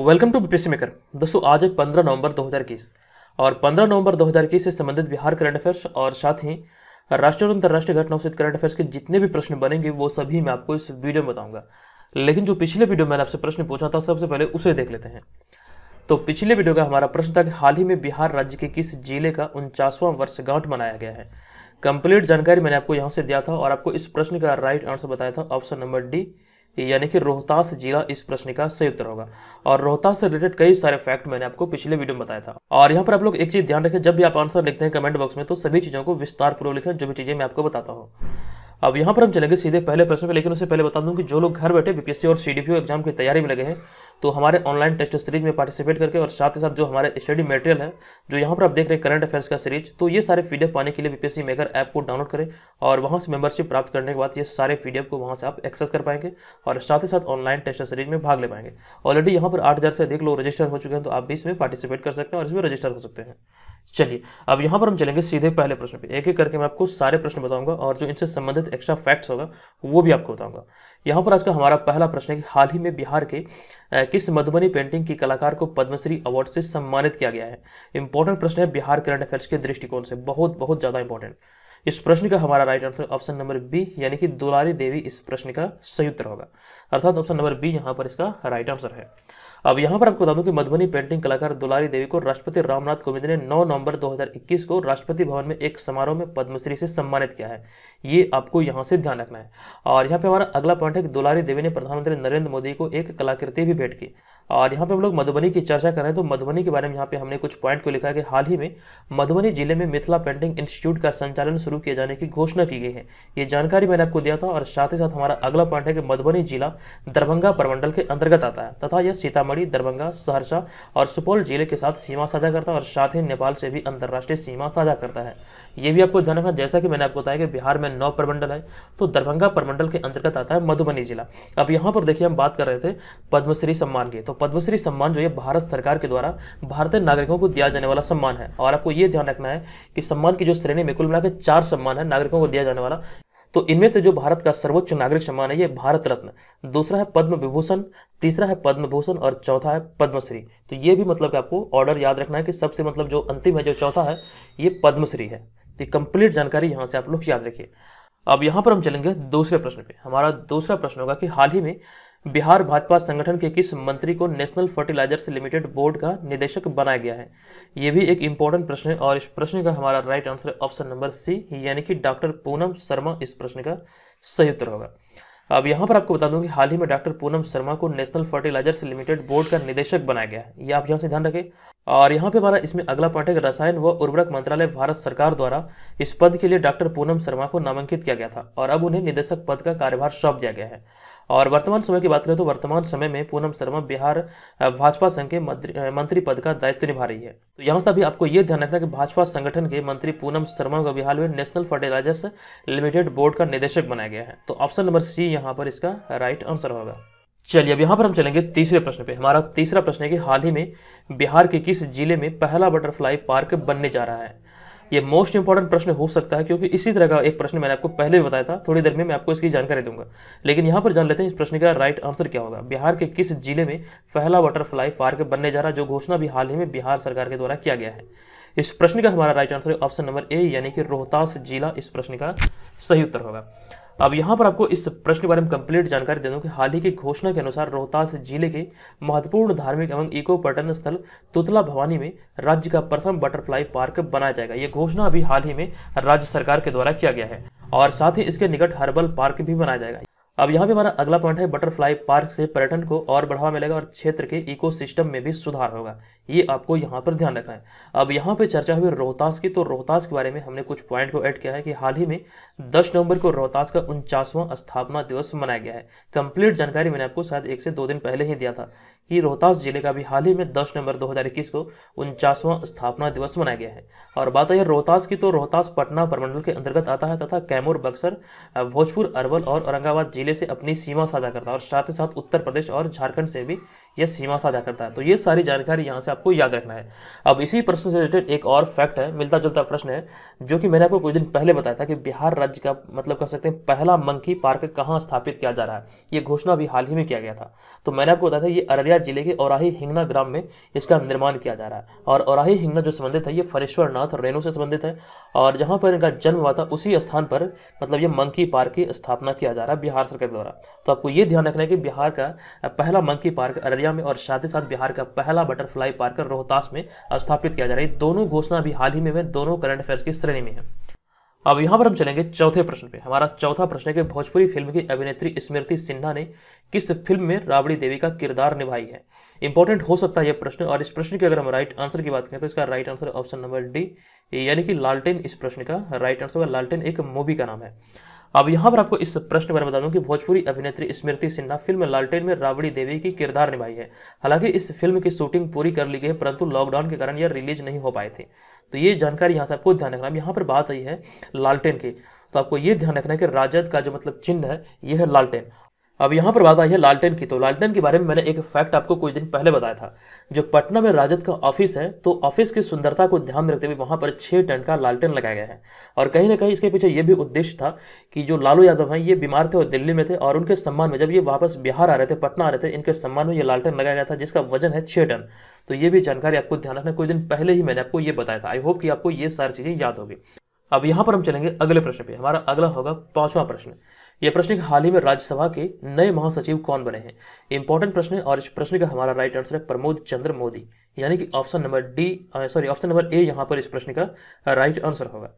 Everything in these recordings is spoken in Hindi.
वेलकम टू बीपीएससी मेकर दोस्तों, आज है पंद्रह नवंबर 2021 और 15 नवंबर 2021 से संबंधित बिहार करंट अफेयर्स और साथ ही राष्ट्रीय और अंतर्राष्ट्रीय घटनाओं से करंट अफेयर्स के जितने भी प्रश्न बनेंगे, वो सभी मैं आपको इस वीडियो में बताऊँगा। लेकिन जो पिछले वीडियो मैंने आपसे प्रश्न पूछा था, सबसे पहले उसे देख लेते हैं। तो पिछले वीडियो का हमारा प्रश्न था कि हाल ही में बिहार राज्य के किस ज़िले का उनचासवां वर्षगांठ मनाया गया है? कंप्लीट जानकारी मैंने आपको यहाँ से दिया था और आपको इस प्रश्न का राइट आंसर बताया था ऑप्शन नंबर डी यानी कि रोहतास जिला इस प्रश्न का सही उत्तर होगा और रोहतास से रिलेटेड कई सारे फैक्ट मैंने आपको पिछले वीडियो में बताया था। और यहाँ पर आप लोग एक चीज़ ध्यान रखें, जब भी आप आंसर लिखते हैं कमेंट बॉक्स में तो सभी चीज़ों को विस्तार पूर्व लिखें, जो भी चीज़ें मैं आपको बताता हूँ। अब यहाँ पर हम चलेंगे सीधे पहले प्रश्न पे, लेकिन उससे पहले बता दूँ कि जो लोग घर बैठे बीपीएससी और सीडीपीओ एग्ज़ाम की तैयारी में लगे हैं तो हमारे ऑनलाइन टेस्ट सीरीज़ में पार्टिसिपेट करके और साथ ही साथ जो हमारे स्टडी मटेरियल है, जो यहाँ पर आप देख रहे हैं करंट अफेयर्स का सीरीज़ तो ये सारे पीडीएफ पाने के लिए बीपीएससी मेकर ऐप को डाउनलोड करें और वहाँ से मेंबरशिप प्राप्त करने के बाद ये सारे पीडीएफ को वहाँ से आप एक्सेस कर पाएँगे और साथ ही साथ ऑनलाइन टेस्ट सीरीज़ में भाग ले पाएँगे। ऑलरेडी यहाँ पर आठ हज़ार से अधिक लोग रजिस्टर हो चुके हैं तो आप भी इसमें पार्टिसिपेट कर सकते हैं और इसमें रजिस्टर हो सकते हैं। चलिए, अब यहाँ पर हम चलेंगे सीधे पहले प्रश्न पे। एक एक करके मैं आपको सारे प्रश्न बताऊँगा और जो इनसे संबंधित एक्स्ट्रा फैक्ट्स होगा, वो भी आपको बताऊँगा। यहाँ पर आज का हमारा पहला प्रश्न है कि हाल ही में बिहार के किस मधुबनी पेंटिंग की कलाकार को पद्मश्री अवार्ड से सम्मानित किया गया है? इंपॉर्टेंट प्रश्न है बिहार करंट अफेयर्स के दृष्टिकोण से। बहुत बहुत ज़्यादा इंपॉर्टेंट इस प्रश्न का हमारा right answer option number B यानी कि दुलारी देवी इस प्रश्न का सही उत्तर होगा। अर्थात ऑप्शन नंबर बी यहाँ पर इसका राइट आंसर है। अब यहाँ पर आपको बता दूँ कि मधुबनी पेंटिंग कलाकार दुलारी देवी को राष्ट्रपति रामनाथ कोविंद ने 9 नवंबर 2021 को राष्ट्रपति भवन में एक समारोह में पद्मश्री से सम्मानित किया है। ये आपको यहाँ से ध्यान रखना है। और यहाँ पे हमारा अगला पॉइंट है कि दुलारी देवी ने प्रधानमंत्री नरेंद्र मोदी को एक कलाकृति भी भेंट की। और यहाँ पे हम लोग मधुबनी की चर्चा कर रहे हैं। तो मधुबनी के बारे में यहाँ पे हमने कुछ पॉइंट को लिखा है कि हाल ही में मधुबनी ज़िले में मिथिला पेंटिंग इंस्टीट्यूट का संचालन शुरू किए जाने की घोषणा की गई है। ये जानकारी मैंने आपको दिया था और साथ ही साथ हमारा अगला पॉइंट है कि मधुबनी जिला दरभंगा प्रमंडल के अंतर्गत आता है तथा यह सीतामढ़ी, दरभंगा, सहरसा और सुपौल ज़िले के साथ सीमा साझा करता है और साथ ही नेपाल से भी अंतर्राष्ट्रीय सीमा साझा करता है। ये भी आपको ध्यान रखना, जैसा कि मैंने आपको बताया कि बिहार में नौ प्रमंडल है तो दरभंगा प्रमंडल के अंतर्गत आता है मधुबनी जिला। अब यहाँ पर देखिए हम बात कर रहे थे पद्मश्री सम्मान की। तो पद्मश्री सम्मान जो है भारत सरकार के द्वारा भारतीय नागरिकों को दिया जाने वाला सम्मान है। और आपको ये ध्यान रखना है कि सम्मान की जो श्रेणी में कुल मिलाकर चार सम्मान है नागरिकों को दिया जाने वाला। तो इनमें से जो भारत का सर्वोच्च नागरिक सम्मान है, ये भारत रत्न। दूसरा है पद्म विभूषण तीसरा है पद्म भूषण और चौथा है पद्मश्री। तो ये भी मतलब कि आपको ऑर्डर याद रखना है कि सबसे मतलब जो अंतिम है, जो चौथा है, ये पद्मश्री है। तो कंप्लीट जानकारी यहाँ से आप लोग याद रखिए। अब यहाँ पर हम चलेंगे दूसरे प्रश्न पे। हमारा दूसरा प्रश्न होगा कि हाल ही में बिहार भाजपा संगठन के किस मंत्री को नेशनल फर्टिलाइजर्स लिमिटेड बोर्ड का निदेशक बनाया गया है? ये भी एक इंपॉर्टेंट प्रश्न है और इस प्रश्न का हमारा right answer option number C यानी कि डॉक्टर पूनम शर्मा इस प्रश्न का सही उत्तर होगा अब यहाँ पर आपको बता दूँ कि हाल ही में डॉक्टर पूनम शर्मा को नेशनल फर्टिलाइजर्स लिमिटेड बोर्ड का निदेशक बनाया गया है। ये आप यहाँ से ध्यान रखें। और यहाँ पे हमारा इसमें अगला पॉइंट है रसायन व उर्वरक मंत्रालय भारत सरकार द्वारा इस पद के लिए डॉक्टर पूनम शर्मा को नामांकित किया गया था और अब उन्हें निदेशक पद का कार्यभार सौंप दिया गया है। और वर्तमान समय की बात करें तो वर्तमान समय में पूनम शर्मा बिहार भाजपा संघ के मंत्री पद का दायित्व निभा रही है। तो यहाँ से अभी आपको ये ध्यान रखना कि भाजपा संगठन के मंत्री पूनम शर्मा को बिहार में नेशनल फर्टिलाइजर्स लिमिटेड बोर्ड का निदेशक बनाया गया है। तो ऑप्शन नंबर सी यहाँ पर इसका राइट आंसर होगा। चलिए, अब यहाँ पर हम चलेंगे तीसरे प्रश्न पे। हमारा तीसरा प्रश्न है कि हाल ही में बिहार के किस ज़िले में पहला बटरफ्लाई पार्क बनने जा रहा है? ये मोस्ट इंपॉर्टेंट प्रश्न हो सकता है, क्योंकि इसी तरह का एक प्रश्न मैंने आपको पहले भी बताया था, थोड़ी देर में मैं आपको इसकी जानकारी दूँगा। लेकिन यहाँ पर जान लेते हैं इस प्रश्न का राइट आंसर क्या होगा। बिहार के किस ज़िले में पहला बटरफ्लाई पार्क बनने जा रहा जो घोषणा भी हाल ही में बिहार सरकार के द्वारा किया गया है? इस प्रश्न का हमारा right answer option number A यानी कि रोहतास जिला इस प्रश्न का सही उत्तर होगा। अब यहाँ पर आपको इस प्रश्न के बारे में कंप्लीट जानकारी दे दूँ कि हाल ही की घोषणा के अनुसार रोहतास ज़िले के महत्वपूर्ण धार्मिक एवं इको पर्यटन स्थल तुतला भवानी में राज्य का प्रथम बटरफ्लाई पार्क बनाया जाएगा। ये घोषणा अभी हाल ही में राज्य सरकार के द्वारा किया गया है और साथ ही इसके निकट हर्बल पार्क भी बनाया जाएगा। अब यहाँ पे हमारा अगला पॉइंट है बटरफ्लाई पार्क से पर्यटन को और बढ़ावा मिलेगा और क्षेत्र के इकोसिस्टम में भी सुधार होगा। ये आपको यहाँ पर ध्यान रखना है। अब यहाँ पे चर्चा हुई रोहतास की तो रोहतास के बारे में हमने कुछ पॉइंट को ऐड किया है कि हाल ही में 10 नवंबर को रोहतास का उनचासवां स्थापना दिवस मनाया गया है। कंप्लीट जानकारी मैंने आपको शायद एक से दो दिन पहले ही दिया था। कि रोहतास ज़िले का भी हाल ही में दस नवंबर दो हज़ार इक्कीस को उनचासवां स्थापना दिवस मनाया गया है। और बात आई रोहतास की तो रोहतास पटना परमंडल के अंतर्गत आता है तथा कैमूर, बक्सर, भोजपुर, अरवल और औरंगाबाद ज़िले से अपनी सीमा साझा करता है और साथ ही साथ उत्तर प्रदेश और झारखंड से भी यह सीमा साझा करता है। तो ये सारी जानकारी यहाँ से आपको याद रखना है। अब इसी प्रश्न से रिलेटेड एक और फैक्ट है, मिलता जुलता प्रश्न है, जो कि मैंने आपको कुछ दिन पहले बताया था कि बिहार राज्य का मतलब कह सकते हैं पहला मंकी पार्क कहाँ स्थापित किया जा रहा है। ये घोषणा अभी हाल ही में किया गया था। तो मैंने आपको बताया था ये अररिया ज़िले के औराही हिंगना ग्राम में इसका निर्माण किया जा रहा है। और औराही हिंगना जो संबंधित है, ये फरेश्वर नाथ रेणु से संबंधित है। और जहाँ पर इनका जन्म हुआ था, उसी स्थान पर मतलब ये मंकी पार्क की स्थापना किया जा रहा है बिहार सरकार द्वारा। तो आपको ये ध्यान रखना है कि बिहार का पहला मंकी पार्क अररिया में और साथ ही साथ बिहार का पहला बटरफ्लाई पार्क रोहतास में स्थापित किया जा रहा है। दोनों घोषणा अभी हाल ही में हुए, दोनों करंट अफेयर्स की श्रेणी में है। अब यहाँ पर हम चलेंगे चौथे प्रश्न पे। हमारा चौथा प्रश्न है कि भोजपुरी फ़िल्म की अभिनेत्री स्मृति सिन्हा ने किस फ़िल्म में राबड़ी देवी का किरदार निभाई है? इंपॉर्टेंट हो सकता है यह प्रश्न, और इस प्रश्न की अगर हम राइट आंसर की बात करें तो इसका right answer option number D, यानी कि लालटेन इस प्रश्न का राइट आंसर होगा। लालटेन एक मूवी का नाम है। अब यहाँ पर आपको इस प्रश्न बारे में बता दूँ कि भोजपुरी अभिनेत्री स्मृति सिन्हा फ़िल्म लालटेन में राबड़ी देवी की किरदार निभाई है। हालाँकि इस फ़िल्म की शूटिंग पूरी कर ली गई है, परंतु लॉकडाउन के कारण यह रिलीज़ नहीं हो पाए थे। तो ये जानकारी यहाँ से आपको ध्यान रखना यहाँ पर बात आई है लालटेन की। तो आपको ये ध्यान रखना है कि राजद का जो मतलब चिन्ह है, यह है लालटेन। अब यहाँ पर बात आई है लालटेन की तो लालटेन के बारे में मैंने एक फैक्ट आपको कुछ दिन पहले बताया था। जो पटना में राजद का ऑफ़िस है तो ऑफ़िस की सुंदरता को ध्यान में रखते हुए वहाँ पर छः टन का लालटेन लगाया गया है। और कहीं ना कहीं इसके पीछे ये भी उद्देश्य था कि जो लालू यादव हैं, ये बीमार थे और दिल्ली में थे, और उनके सम्मान में जब ये वापस बिहार आ रहे थे, पटना आ रहे थे, इनके सम्मान में ये लालटेन लगाया गया था, जिसका वज़न है छः टन। तो ये भी जानकारी आपको ध्यान रखना कुछ दिन पहले ही मैंने आपको ये बताया था। आई होप कि आपको ये सारी चीज़ें याद होगी। अब यहाँ पर हम चलेंगे अगले प्रश्न पे। हमारा अगला होगा पांचवा प्रश्न। यह प्रश्न कि हाल ही में राज्यसभा के नए महासचिव कौन बने हैं? इंपॉर्टेंट प्रश्न है और इस प्रश्न का हमारा राइट आंसर है प्रमोद चंद्र मोदी। यानी कि option number D sorry option number A यहाँ पर इस प्रश्न का राइट आंसर होगा।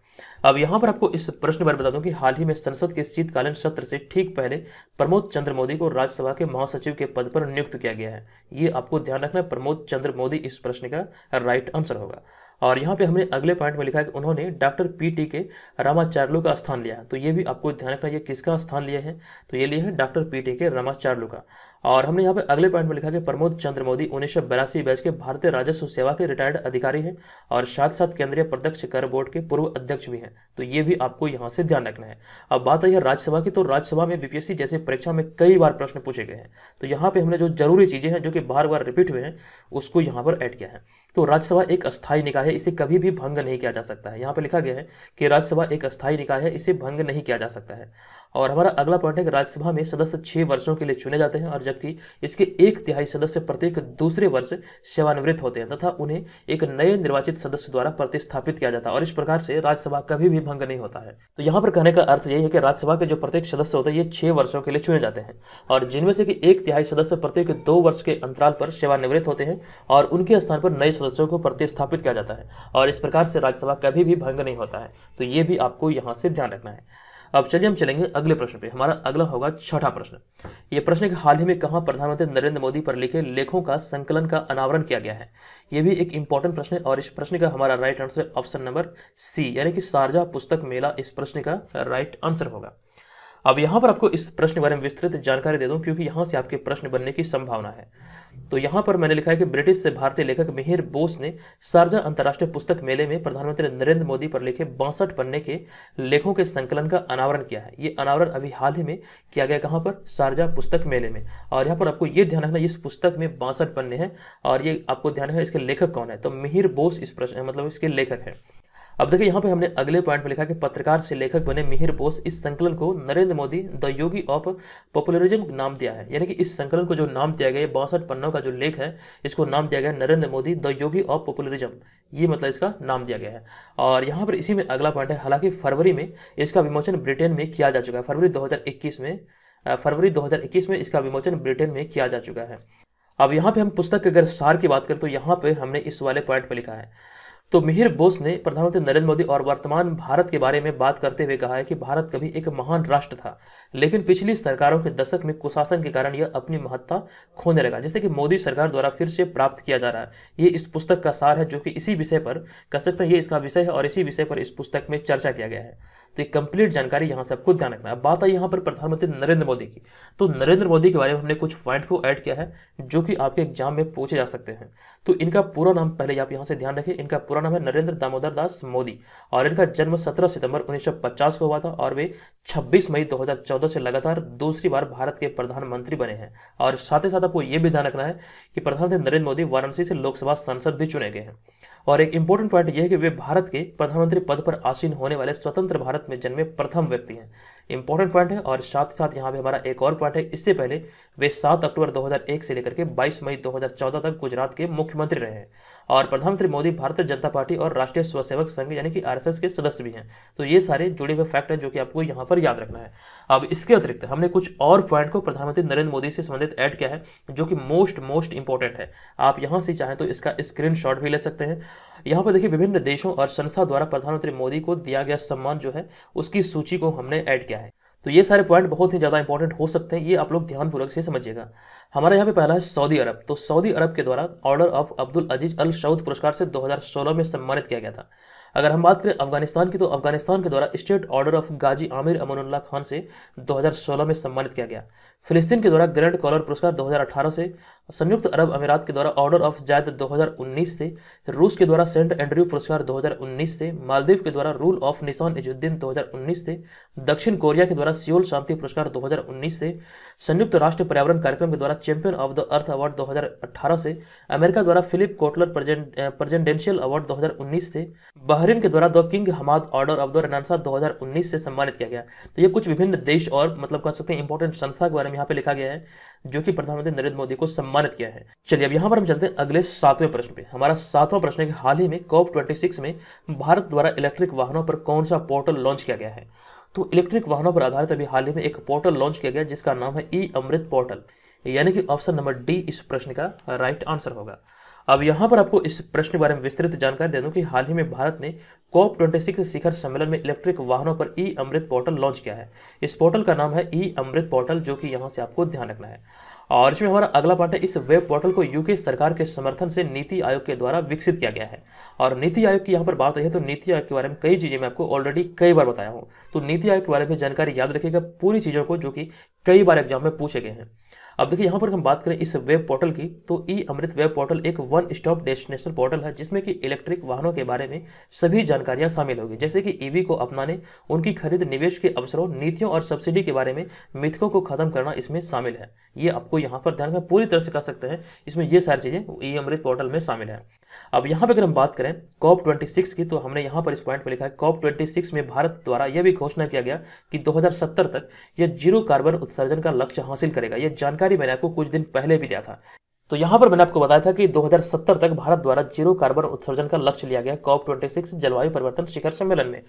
अब यहाँ पर आपको इस प्रश्न बारे बता दूँ कि हाल ही में संसद के शीतकालीन सत्र से ठीक पहले प्रमोद चंद्र मोदी को राज्यसभा के महासचिव के पद पर नियुक्त किया गया है। ये आपको ध्यान रखना प्रमोद चंद्र मोदी इस प्रश्न का राइट आंसर होगा। और यहाँ पे हमने अगले पॉइंट में लिखा है कि उन्होंने डॉक्टर पी टी के रामाचार्लू का स्थान लिया। तो ये भी आपको ध्यान रखना ये किसका स्थान लिया है? तो ये लिया है डॉक्टर पी टी के रामाचार्लू का। और हमने यहाँ पे अगले पॉइंट में लिखा कि प्रमोद चंद्र मोदी उन्नीस सौ बयासी बैच के भारतीय राजस्व सेवा के रिटायर्ड अधिकारी हैं और साथ साथ केंद्रीय प्रत्यक्ष कर बोर्ड के पूर्व अध्यक्ष भी हैं। तो ये भी आपको यहाँ से ध्यान रखना है। अब बात आई है राज्यसभा की तो राज्यसभा में बीपीएससी जैसे परीक्षा में कई बार प्रश्न पूछे गए हैं। तो यहाँ पे हमने जो ज़रूरी चीज़ें हैं, जो कि बार बार रिपीट हुए हैं, उसको यहाँ पर ऐड किया है। तो राज्यसभा एक अस्थायी निकाय है, इसे कभी भी भंग नहीं किया जा सकता है। यहाँ पर लिखा गया है कि राज्यसभा एक अस्थायी निकाय है, इसे भंग नहीं किया जा सकता है। और हमारा अगला पॉइंट है कि राज्यसभा में सदस्य छह वर्षों के लिए चुने जाते हैं और जबकि इसके एक तिहाई सदस्य प्रत्येक दूसरे वर्ष सेवानिवृत्त होते हैं तथा उन्हें एक नए निर्वाचित सदस्य द्वारा प्रतिस्थापित किया जाता है और इस प्रकार से राज्यसभा कभी भी भंग नहीं होता है। तो यहाँ पर कहने का अर्थ यही है कि राज्यसभा के जो प्रत्येक सदस्य होते हैं, ये छह वर्षों के लिए चुने जाते हैं और जिनमें से कि एक तिहाई सदस्य प्रत्येक दो वर्ष के अंतराल पर सेवानिवृत्त होते हैं और उनके स्थान पर नए सदस्यों को प्रतिस्थापित किया जाता है और इस प्रकार से राज्यसभा कभी भी भंग नहीं होता है। तो ये भी आपको यहाँ से ध्यान रखना है। अब चलिए हम चलेंगे अगले प्रश्न पे। हमारा अगला होगा छठा प्रश्न। ये प्रश्न कि हाल ही में कहा प्रधानमंत्री नरेंद्र मोदी पर लिखे लेखों का संकलन का अनावरण किया गया है? ये भी एक इंपॉर्टेंट प्रश्न है और इस प्रश्न का हमारा right answer option number C यानी कि शारजा पुस्तक मेला इस प्रश्न का राइट आंसर होगा। अब यहाँ पर आपको इस प्रश्न के बारे में विस्तृत जानकारी दे दूँ, क्योंकि यहाँ से आपके प्रश्न बनने की संभावना है। तो यहाँ पर मैंने लिखा है कि ब्रिटिश से भारतीय लेखक मिहिर बोस ने सारजा अंतर्राष्ट्रीय पुस्तक मेले में प्रधानमंत्री नरेंद्र मोदी पर लिखे बासठ पन्ने के लेखों के संकलन का अनावरण किया है। ये अनावरण अभी हाल ही में किया गया कहाँ पर? सारजा पुस्तक मेले में। और यहाँ पर आपको ये ध्यान रखना इस पुस्तक में बासठ पन्ने हैं, और ये आपको ध्यान रखना इसके लेखक कौन है? तो मिहिर बोस इस प्रश्न मतलब इसके लेखक है। अब देखिए, यहाँ पे हमने अगले पॉइंट में लिखा कि पत्रकार से लेखक बने मिहिर बोस इस संकलन को Narendra Modi, the Yogi of popularism नाम दिया है। यानी कि इस संकलन को जो नाम दिया गया बासठ पन्नों का जो लेख है, इसको नाम दिया गया Narendra Modi, the Yogi of popularism. ये मतलब इसका नाम दिया गया है। और यहाँ पर इसी में अगला पॉइंट है, हालाँकि फरवरी में इसका विमोचन ब्रिटेन में किया जा चुका है। फरवरी दो हज़ार इक्कीस में फरवरी 2021 में इसका विमोचन ब्रिटेन में किया जा चुका है। अब यहाँ पे हम पुस्तक के अगर सार की बात करें तो यहाँ पे हमने इस वाले पॉइंट पे लिखा है। तो मिहिर बोस ने प्रधानमंत्री नरेंद्र मोदी और वर्तमान भारत के बारे में बात करते हुए कहा है कि भारत कभी एक महान राष्ट्र था। लेकिन पिछली सरकारों के दशक में कुशासन के कारण यह अपनी महत्ता खोने लगा, जैसे कि मोदी सरकार द्वारा फिर से प्राप्त किया जा रहा है। ये इस पुस्तक का सार है, जो कि इसी विषय पर, कह सकते हैं, ये इसका विषय है और इसी विषय पर इस पुस्तक में चर्चा किया गया है। तो ये कंप्लीट जानकारी यहाँ से आपको ध्यान रखना है। बात आई यहाँ पर प्रधानमंत्री नरेंद्र मोदी की। तो नरेंद्र मोदी के बारे में हमने कुछ पॉइंट को ऐड किया है, जो कि आपके एग्ज़ाम में पूछे जा सकते हैं। तो इनका पूरा नाम पहले आप यहाँ से ध्यान रखें। इनका पूरा नाम है नरेंद्र दामोदर दास मोदी और इनका जन्म सत्रह सितंबर उन्नीस सौ पचास को हुआ था और वे छब्बीस मई दो से लगातार दूसरी बार भारत के प्रधानमंत्री बने हैं। और साथ ही साथ आपको यह भी ध्यान रखना है कि प्रधानमंत्री नरेंद्र मोदी वाराणसी से लोकसभा सांसद भी चुने गए हैं। और एक इंपॉर्टेंट पॉइंट यह है कि वे भारत के प्रधानमंत्री पद पर आसीन होने वाले स्वतंत्र भारत में जन्मे प्रथम व्यक्ति हैं। इंपॉर्टेंट पॉइंट है और साथ ही साथ यहाँ पे हमारा एक और पॉइंट है। इससे पहले वे 7 अक्टूबर 2001 से लेकर के 22 मई 2014 तक गुजरात के मुख्यमंत्री रहे हैं और प्रधानमंत्री मोदी भारतीय जनता पार्टी और राष्ट्रीय स्वसेवक संघ यानी कि आरएसएस के सदस्य भी हैं। तो ये सारे जुड़े हुए फैक्ट हैं जो कि आपको यहाँ पर याद रखना है। अब इसके अतिरिक्त हमने कुछ और पॉइंट को प्रधानमंत्री नरेंद्र मोदी से संबंधित ऐड किया है, जो कि मोस्ट मोस्ट इंपॉर्टेंट है। आप यहाँ से चाहें तो इसका स्क्रीन भी ले सकते हैं। यहाँ पर देखिए विभिन्न देशों और संस्था द्वारा प्रधानमंत्री मोदी को दिया गया सम्मान जो है, उसकी सूची को हमने ऐड किया है। तो ये सारे पॉइंट बहुत ही ज़्यादा इंपॉर्टेंट हो सकते हैं, ये आप लोग ध्यानपूर्वक से समझिएगा। हमारे यहाँ पे पहला है सऊदी अरब। तो सऊदी अरब के द्वारा order of Abdul Aziz al Saud पुरस्कार से 2016 में सम्मानित किया गया था। अगर हम बात करें अफ़गानिस्तान की तो अफ़गानिस्तान के द्वारा state order of Ghazi Amir Amanullah Khan से 2016 में सम्मानित किया गया। फिलिस्तीन के द्वारा ग्रैंड कॉलर पुरस्कार 2018 से, संयुक्त अरब अमीरात के द्वारा ऑर्डर ऑफ़ जायद 2019 से, रूस के द्वारा सेंट एंड्रयू पुरस्कार 2019 से, मालदीव के द्वारा रूल ऑफ़ निशान इजुद्दीन 2019 से, दक्षिण कोरिया के द्वारा सियोल शांति पुरस्कार 2019 से, संयुक्त राष्ट्र पर्यावरण कार्यक्रम के द्वारा champion of the earth award 2018 से, अमेरिका द्वारा फिलिप कोटलर प्रेजेंडेंशियल अवार्ड 2019 से, बहरीन के द्वारा the king Hamad order of the renaissance 2019 से सम्मानित किया गया। तो ये कुछ विभिन्न देश और मतलब कह सकते हैं इंपॉर्टेंट संस्था के बारे में यहाँ पे लिखा गया है, जो कि प्रधानमंत्री नरेंद्र मोदी को सम्मानित किया है। चलिए, अब यहाँ पर हम चलते हैं अगले सातवें प्रश्न पे। हमारा सातवां प्रश्न है कि हाल ही में कॉप ट्वेंटी में भारत द्वारा इलेक्ट्रिक वाहनों पर कौन सा पोर्टल लॉन्च किया गया है? तो इलेक्ट्रिक वाहनों पर आधारित अभी हाल ही में एक पोर्टल लॉन्च किया गया, जिसका नाम है ई अमृत पोर्टल। यानी कि ऑप्शन नंबर डी इस प्रश्न का राइट आंसर होगा। अब यहाँ पर आपको इस प्रश्न के बारे में विस्तृत जानकारी दे दूँ कि हाल ही में भारत ने कॉप ट्वेंटी सिक्स शिखर सम्मेलन में इलेक्ट्रिक वाहनों पर ई अमृत पोर्टल लॉन्च किया है। इस पोर्टल का नाम है ई अमृत पोर्टल, जो कि यहाँ से आपको ध्यान रखना है। और इसमें हमारा अगला पार्ट है, इस वेब पोर्टल को यूके सरकार के समर्थन से नीति आयोग के द्वारा विकसित किया गया है। और नीति आयोग की यहाँ पर बात है तो नीति आयोग के बारे में कई चीज़ें मैं आपको ऑलरेडी कई बार बताया हूँ। तो नीति आयोग के बारे में जानकारी याद रखिएगा पूरी चीज़ों को, जो कि कई बार एग्ज़ाम में पूछे गए हैं। अब देखिए, यहाँ पर हम बात करें इस वेब पोर्टल की तो ई अमृत वेब पोर्टल एक वन स्टॉप डेस्टिनेशन पोर्टल है, जिसमें कि इलेक्ट्रिक वाहनों के बारे में सभी जानकारियाँ शामिल होगी। जैसे कि ईवी को अपनाने, उनकी खरीद, निवेश के अवसरों, नीतियों और सब्सिडी के बारे में मिथकों को खत्म करना इसमें शामिल है। ये आपको यहाँ पर ध्यान में पूरी तरह से कर सकते हैं। इसमें ये सारी चीज़ें ई अमृत पोर्टल में शामिल है। अब यहाँ पे अगर हम बात करें कॉप 26 की तो हमने यहाँ पर इस पॉइंट पर लिखा है, कॉप 26 में भारत द्वारा यह भी घोषणा किया गया कि 2070 तक यह ज़ीरो कार्बन उत्सर्जन का लक्ष्य हासिल करेगा। यह जानकारी मैंने आपको कुछ दिन पहले भी दिया था। तो यहाँ पर मैंने आपको बताया था कि 2070 तक भारत द्वारा ज़ीरो कार्बन उत्सर्जन का लक्ष्य लिया गया कॉप 26 जलवायु परिवर्तन शिखर सम्मेलन में।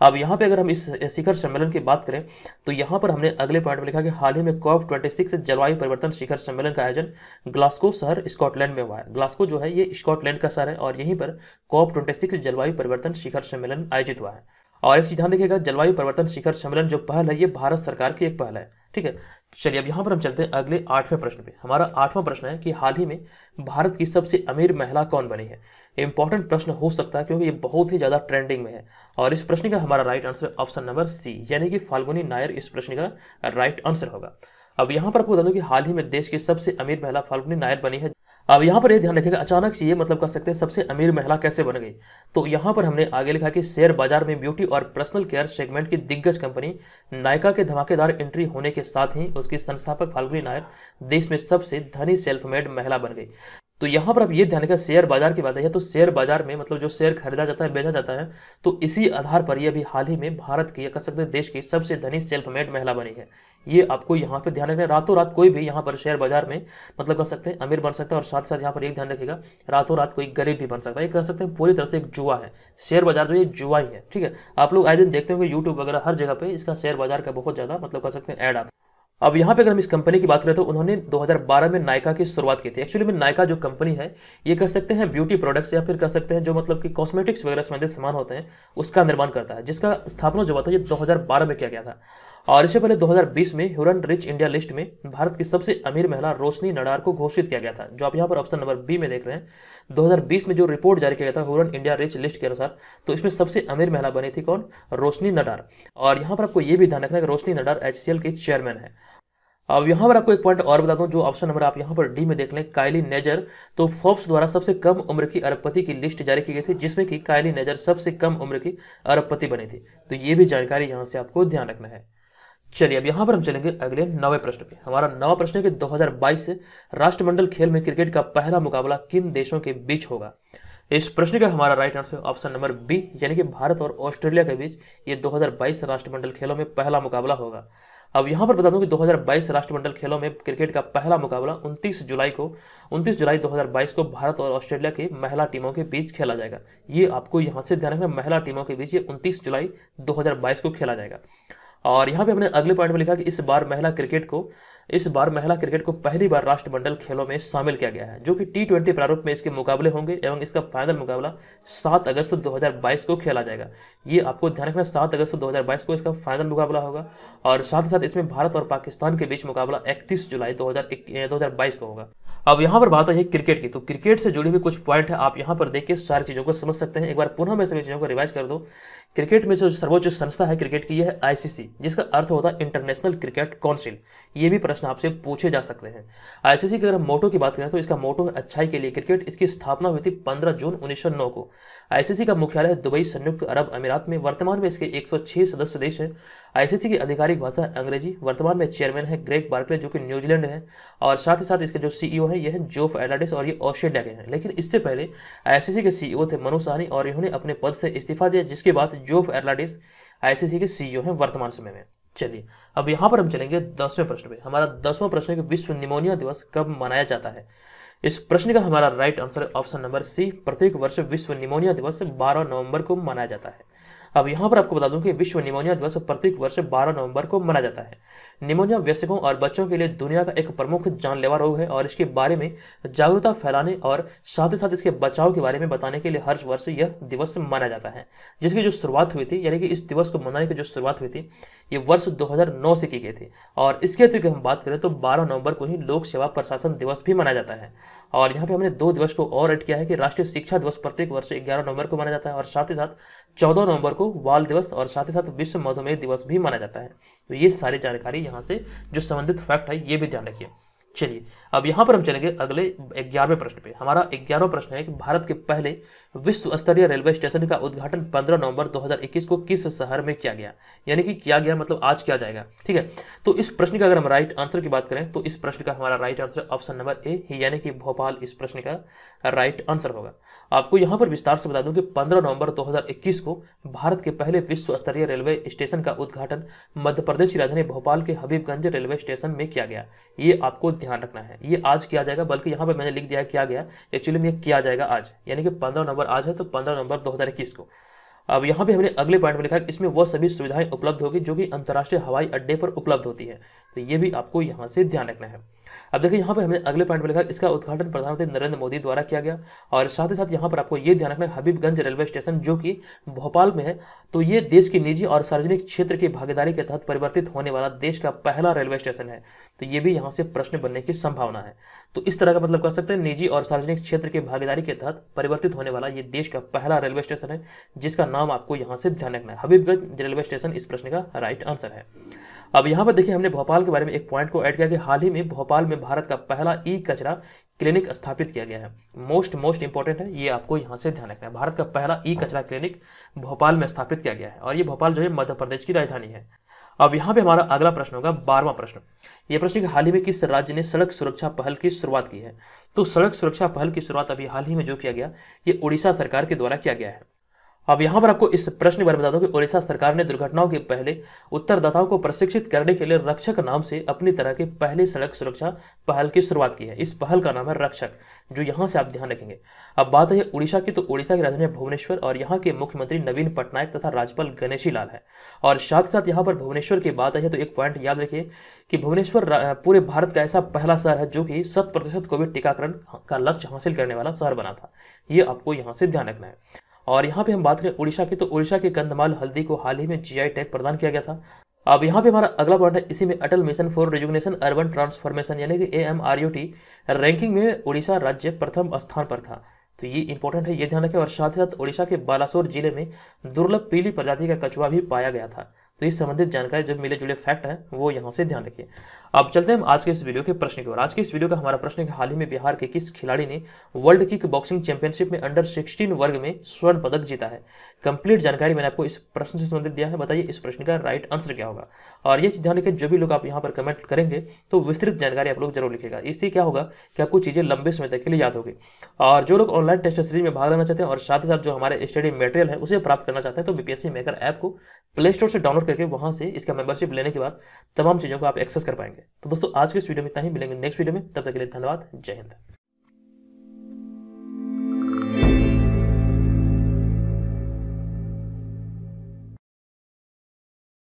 अब यहाँ पे अगर हम इस शिखर सम्मेलन की बात करें तो यहाँ पर हमने अगले पॉइंट में लिखा कि हाल ही में कॉप ट्वेंटी सिक्स जलवायु परिवर्तन शिखर सम्मेलन का आयोजन ग्लास्को शहर स्कॉटलैंड में हुआ है। ग्लास्को जो है, ये स्कॉटलैंड का शहर है और यहीं पर कॉप ट्वेंटी सिक्स जलवायु परिवर्तन शिखर सम्मेलन आयोजित हुआ है। और एक चीज़ ध्यान देखिएगा जलवायु परिवर्तन शिखर सम्मेलन जो पहल है, ये भारत सरकार की एक पहल है। ठीक है? चलिए, अब यहाँ पर हम चलते हैं अगले आठवें प्रश्न पे। हमारा आठवां प्रश्न है कि हाल ही में भारत की सबसे अमीर महिला कौन बनी है? इंपॉर्टेंट प्रश्न हो सकता है क्योंकि ये बहुत ही ज़्यादा ट्रेंडिंग में है। और इस प्रश्न का हमारा right answer option number C यानी कि फाल्गुनी नायर इस प्रश्न का राइट आंसर होगा। अब यहाँ पर आपको बता दूँ कि हाल ही में देश की सबसे अमीर महिला फाल्गुनी नायर बनी है अब यहाँ पर ये ध्यान रखिएगा, अचानक से ये मतलब कर सकते हैं सबसे अमीर महिला कैसे बन गई? तो यहाँ पर हमने आगे लिखा कि शेयर बाज़ार में ब्यूटी और पर्सनल केयर सेगमेंट की दिग्गज कंपनी नायका के धमाकेदार एंट्री होने के साथ ही उसकी संस्थापक फाल्गुनी नायर देश में सबसे धनी सेल्फ मेड महिला बन गई। तो यहाँ पर आप ये ध्यान रखें शेयर बाज़ार की बात है तो शेयर बाज़ार में मतलब जो शेयर खरीदा जाता है, बेचा जाता है तो इसी आधार पर ये अभी हाल ही में भारत की या कह सकते हैं देश की सबसे धनी सेल्फ मेड महिला बनी है। ये आपको यहाँ पे ध्यान रखना रातों रात कोई भी यहाँ पर शेयर बाज़ार में मतलब कह सकते हैं अमीर बन सकता है, और साथ साथ यहाँ पर एक ध्यान रखेगा रातों रात कोई गरीब भी बन सकता है। ये कह सकते हैं पूरी तरह से एक जुआ है। शेयर बाज़ार जो ये जुआ ही है, ठीक है? आप लोग आए दिन देखते होंगे यूट्यूब वगैरह हर जगह पर इसका शेयर बाज़ार का बहुत ज़्यादा मतलब कह सकते हैं ऐड आता अब यहाँ पे अगर हम इस कंपनी की बात करें तो उन्होंने 2012 में नायका की शुरुआत की थी। एक्चुअली में नायका जो कंपनी है, ये कह सकते हैं ब्यूटी प्रोडक्ट्स या फिर कह सकते हैं जो मतलब कि कॉस्मेटिक्स वगैरह संबंधित सामान होते हैं, उसका निर्माण करता है, जिसका स्थापना जो हुआ था, ये 2012 में किया गया था। और इससे पहले 2020 में ह्यूरन रिच इंडिया लिस्ट में भारत की सबसे अमीर महिला रोशनी नडार को घोषित किया गया था, जो आप यहाँ पर ऑप्शन नंबर बी में देख रहे हैं। 2020 में जो रिपोर्ट जारी किया गया था ह्यूरन इंडिया रिच लिस्ट के अनुसार तो इसमें सबसे अमीर महिला बनी थी कौन? रोशनी नडार। और यहाँ पर आपको ये भी ध्यान रखना है कि रोशनी नडार एच की चेयरमैन है। अब यहाँ पर आपको एक पॉइंट और बता दूँ, जो ऑप्शन नंबर आप यहाँ पर डी में देख लें कायली नेजर तो फोर्ब्स द्वारा सबसे कम उम्र की अरबपति की लिस्ट जारी की गई थी, जिसमें कि कायली नेजर सबसे कम उम्र की अरबपति बनी थी। तो ये भी जानकारी यहाँ से आपको ध्यान रखना है। चलिए, अब यहाँ पर हम चलेंगे अगले नवे प्रश्न पे हमारा नवा प्रश्न है कि 2022 से राष्ट्रमंडल खेल में क्रिकेट का पहला मुकाबला किन देशों के बीच होगा? इस प्रश्न का हमारा right answer option number B यानी कि भारत और ऑस्ट्रेलिया के बीच ये 2022 राष्ट्रमंडल खेलों में पहला मुकाबला होगा। अब यहाँ पर बता दूँ कि 2022 राष्ट्रमंडल खेलों में क्रिकेट का पहला मुकाबला 29 जुलाई को 29 जुलाई 2022 को भारत और ऑस्ट्रेलिया की महिला टीमों के बीच खेला जाएगा। ये आपको यहाँ से ध्यान रखना महिला टीमों के बीच ये 29 जुलाई 2022 को खेला जाएगा। और यहाँ पे हमने अगले पॉइंट में लिखा कि इस बार महिला क्रिकेट को, इस बार महिला क्रिकेट को पहली बार राष्ट्रमंडल खेलों में शामिल किया गया है, जो कि टी ट्वेंटी प्रारूप में इसके मुकाबले होंगे एवं इसका फाइनल मुकाबला 7 अगस्त 2022 को खेला जाएगा। ये आपको ध्यान रखना 7 अगस्त 2022 को इसका फाइनल मुकाबला होगा और साथ ही साथ इसमें भारत और पाकिस्तान के बीच मुकाबला इकतीस जुलाई दो हज़ार को होगा। अब यहाँ पर बात है क्रिकेट की तो क्रिकेट से जुड़ी हुई कुछ पॉइंट है, आप यहाँ पर देख के सारी चीज़ों को समझ सकते हैं। एक बार पुनः मैं सभी चीज़ों को रिवाइज कर दो। क्रिकेट में जो सर्वोच्च संस्था है क्रिकेट की, यह है आईसीसी जिसका अर्थ होता है इंटरनेशनल क्रिकेट काउंसिल ये भी प्रश्न आपसे पूछे जा सकते हैं। आईसीसी की अगर मोटो की बात करें तो इसका मोटो है अच्छाई के लिए क्रिकेट। इसकी स्थापना हुई थी पंद्रह जून उन्नीस सौ नौ को। आईसीसी का मुख्यालय दुबई संयुक्त अरब अमीरात में। वर्तमान में इसके 106 सदस्य देश है। आईसीसी की आधिकारिक भाषा है अंग्रेज़ी। वर्तमान में चेयरमैन है ग्रेग बार्कले जो कि न्यूजीलैंड है। और साथ ही साथ इसके जो सीईओ है ये है जोफ एडाडिस और ये ऑस्ट्रेलिया के हैं। लेकिन इससे पहले आईसीसी के सीईओ थे मनु साहनी और इन्होंने अपने पद से इस्तीफा दिया, जिसके बाद जोफ एर्लाडिस आईसीसी के सीईओ हैं वर्तमान समय में। चलिए, अब यहाँ पर हम चलेंगे दसवें प्रश्न पे। हमारा दसवां प्रश्न है कि विश्व निमोनिया दिवस कब मनाया जाता है? इस प्रश्न का हमारा right answer option number C, प्रत्येक वर्ष विश्व निमोनिया दिवस 12 नवंबर को मनाया जाता है। अब यहाँ पर आपको बता दूँ कि विश्व निमोनिया दिवस प्रत्येक वर्ष 12 नवंबर को मनाया जाता है। निमोनिया वयस्कों और बच्चों के लिए दुनिया का एक प्रमुख जानलेवा रोग है और इसके बारे में जागरूकता फैलाने और साथ ही साथ इसके बचाव के बारे में बताने के लिए हर वर्ष यह दिवस मनाया जाता है, जिसकी जो शुरुआत हुई थी, यानी कि इस दिवस को मनाने की जो शुरुआत हुई थी, ये वर्ष 2009 से की गई थी। और इसके अतिरिक्त हम बात करें तो 12 नवंबर को ही लोक सेवा प्रशासन दिवस भी मनाया जाता है। और यहाँ पे हमने दो दिवस को और ऐड किया है कि राष्ट्रीय शिक्षा दिवस प्रत्येक वर्ष ग्यारह नवंबर को माना जाता है और साथ ही साथ चौदह नवंबर को बाल दिवस और साथ ही साथ विश्व मधुमेह दिवस भी माना जाता है। तो ये सारी जानकारी यहाँ से जो संबंधित फैक्ट है, ये भी ध्यान रखिए। चलिए, अब यहाँ पर हम चलेंगे अगले ग्यारहवें प्रश्न पे। हमारा ग्यारहवा प्रश्न है कि भारत के पहले विश्व स्तरीय रेलवे स्टेशन का उद्घाटन 15 नवंबर 2021 को किस शहर में किया गया? यानी कि किया गया मतलब आज किया जाएगा, ठीक है? तो इस प्रश्न का अगर हम राइट आंसर की बात करें तो इस प्रश्न का हमारा right answer option number A यानी कि भोपाल इस प्रश्न का राइट आंसर होगा। आपको यहाँ पर विस्तार से बता दूँ कि 15 नवंबर 2021 को भारत के पहले विश्व स्तरीय रेलवे स्टेशन का उद्घाटन मध्य प्रदेश की राजधानी भोपाल के हबीबगंज रेलवे स्टेशन में किया गया। ये आपको ध्यान रखना है। ये आज किया जाएगा, बल्कि यहाँ पर मैंने लिख दिया किया गया एक्चुअली में किया जाएगा आज। यानी कि पंद्रह नंबर आज है तो पंद्रह नंबर दो हज़ार इक्कीस को। अब यहाँ पे हमने अगले पॉइंट में लिखा है, इसमें वह सभी सुविधाएँ उपलब्ध होगी जो कि अंतर्राष्ट्रीय हवाई अड्डे पर उपलब्ध होती है। तो ये भी आपको यहाँ से ध्यान रखना है। अब देखिए, यहाँ पर हमने अगले पॉइंट में लिखा, इसका उद्घाटन प्रधानमंत्री नरेंद्र मोदी द्वारा किया गया और साथ ही साथ यहाँ पर आपको ये ध्यान रखना है, हबीबगंज रेलवे स्टेशन जो कि भोपाल में है तो ये देश की निजी और सार्वजनिक क्षेत्र की भागीदारी के तहत परिवर्तित होने वाला देश का पहला रेलवे स्टेशन है। तो ये भी यहाँ से प्रश्न बनने की संभावना है। तो इस तरह का मतलब कह सकते हैं, निजी और सार्वजनिक क्षेत्र की भागीदारी के तहत परिवर्तित होने वाला ये देश का पहला रेलवे स्टेशन है, जिसका नाम आपको यहाँ से ध्यान रखना है। हबीबगंज रेलवे स्टेशन इस प्रश्न का राइट आंसर है। अब यहाँ पर देखिए, हमने भोपाल के बारे में एक पॉइंट को ऐड किया कि हाल ही में भोपाल में भारत का पहला ई कचरा क्लिनिक स्थापित किया गया है। मोस्ट मोस्ट इंपॉर्टेंट है, ये आपको यहाँ से ध्यान रखना है। भारत का पहला ई कचरा क्लिनिक भोपाल में स्थापित किया गया है और ये भोपाल जो है मध्य प्रदेश की राजधानी है। अब यहाँ पे हमारा अगला प्रश्न होगा, बारहवां प्रश्न। ये प्रश्न कि हाल ही में किस राज्य ने सड़क सुरक्षा पहल की शुरुआत की है? तो सड़क सुरक्षा पहल की शुरुआत अभी हाल ही में जो किया गया, ये उड़ीसा सरकार के द्वारा किया गया है। अब यहाँ पर आपको इस प्रश्न के बारे में बता दूँ कि ओडिशा सरकार ने दुर्घटनाओं के पहले उत्तरदाताओं को प्रशिक्षित करने के लिए रक्षक नाम से अपनी तरह के पहले सड़क सुरक्षा पहल की शुरुआत की है। इस पहल का नाम है रक्षक, जो यहाँ से आप ध्यान रखेंगे। अब बात है उड़ीसा की तो उड़ीसा की राजधानी भुवनेश्वर और यहाँ के मुख्यमंत्री नवीन पटनायक तथा राज्यपाल गणेशी लाल है। और साथ ही साथ यहाँ पर भुवनेश्वर की बात है तो एक पॉइंट याद रखिए कि भुवनेश्वर पूरे भारत का ऐसा पहला शहर है जो कि शत प्रतिशत कोविड टीकाकरण का लक्ष्य हासिल करने वाला शहर बना था। ये आपको यहाँ से ध्यान रखना है। और यहाँ पे हम बात करें उड़ीसा की तो उड़ीसा के कंधमाल हल्दी को हाल ही में जीआई टैग प्रदान किया गया था। अब यहाँ पे हमारा अगला पॉइंट है, इसी में Atal mission for rejuvenation, urban transformation, यानी कि A M R U T ranking में उड़ीसा राज्य प्रथम स्थान पर था। तो ये इंपॉर्टेंट है, ये ध्यान रखें, और साथ ही साथ उड़ीसा के बालासोर ज़िले में दुर्लभ पीली प्रजाति का कछुआ भी पाया गया था। तो इस संबंधित जानकारी जो मिले जुले फैक्ट है, वो यहाँ से ध्यान रखिए। अब चलते हैं आज के इस वीडियो के प्रश्न की ओर। आज के इस वीडियो का हमारा प्रश्न है हाल ही में बिहार के किस खिलाड़ी ने वर्ल्ड किक बॉक्सिंग चैंपियनशिप में अंडर 16 वर्ग में स्वर्ण पदक जीता है? कंप्लीट जानकारी मैंने आपको इस प्रश्न से संबंधित दिया है। बताइए इस प्रश्न का राइट आंसर क्या होगा? और ये ध्यान रखिए, जो भी लोग आप यहाँ पर कमेंट करेंगे तो विस्तृत जानकारी आप लोग ज़रूर लिखेगा इससे क्या होगा कि आपको चीज़ें लंबे समय तक के लिए याद होगी। और जो लोग ऑनलाइन टेस्ट सीरीज़ में भाग लेना चाहते हैं और साथ ही साथ जो हमारे स्टडी मटेरियल है, उसे प्राप्त करना चाहते हैं तो बीपीएससी मेकर ऐप को प्ले स्टोर से डाउनलोड करके वहाँ से इसका मेंबरशिप लेने के बाद तमाम चीज़ों को आप एक्सेस कर पाएँगे। तो दोस्तों, आज के इस वीडियो में इतना ही। मिलेंगे नेक्स्ट वीडियो में। तब तक के लिए धन्यवाद। जय हिंद।